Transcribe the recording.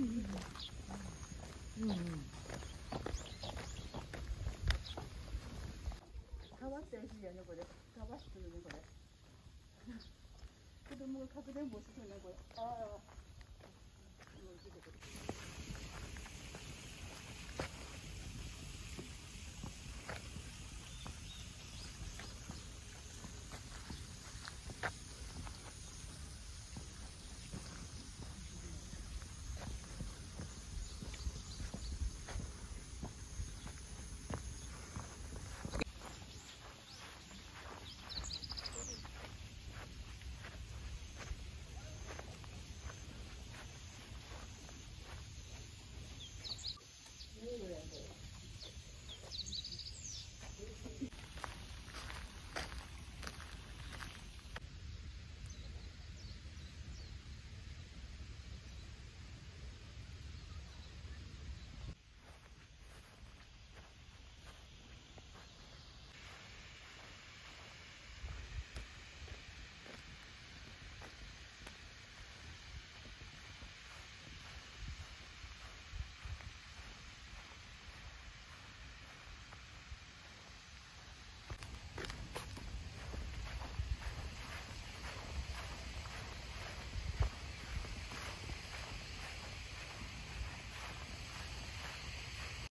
うんうん。かわってほしいよねこれかわしてるねこれ子供がかくれんぼしそうねこれああ